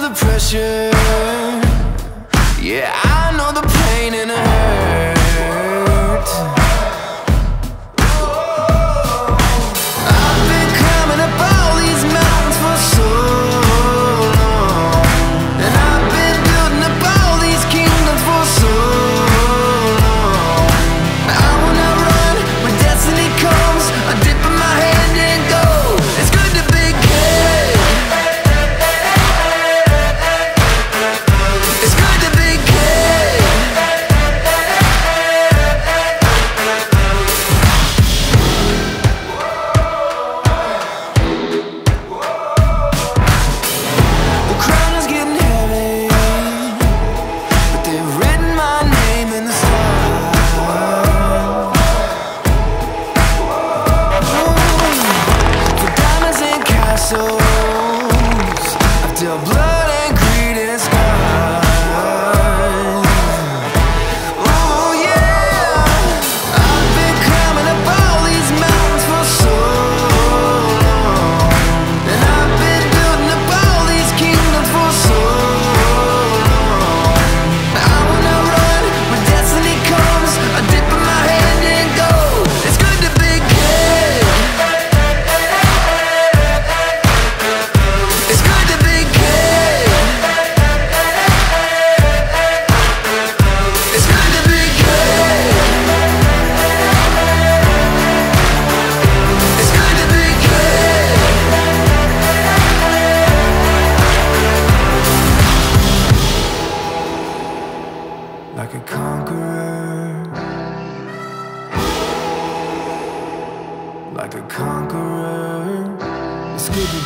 the pressure. Yeah. I conqueror. Like a conqueror. It's good to